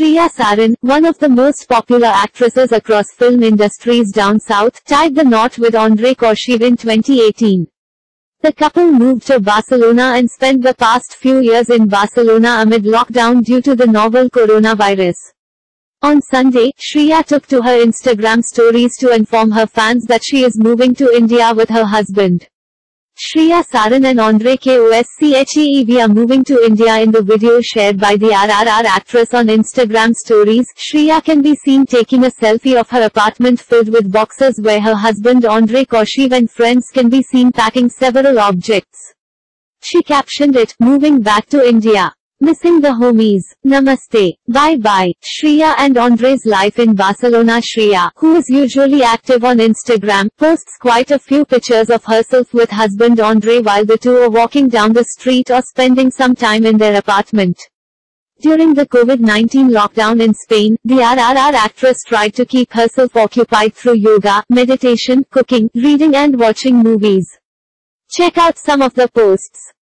Shriya Saran, one of the most popular actresses across film industries down south, tied the knot with Andrei Koscheev in 2018. The couple moved to Barcelona and spent the past few years in Barcelona amid lockdown due to the novel coronavirus. On Sunday, Shriya took to her Instagram stories to inform her fans that she is moving to India with her husband. Shriya Saran and Andrei Koscheev are moving to India in the video shared by the RRR actress on Instagram stories. Shriya can be seen taking a selfie of her apartment filled with boxes where her husband Andrei Koscheev and friends can be seen packing several objects. She captioned it, moving back to India. Missing the homies. Namaste. Bye bye. Shriya and Andrei's life in Barcelona. Shriya, who is usually active on Instagram, posts quite a few pictures of herself with husband Andrei while the two are walking down the street or spending some time in their apartment. During the COVID-19 lockdown in Spain, the RRR actress tried to keep herself occupied through yoga, meditation, cooking, reading and watching movies. Check out some of the posts.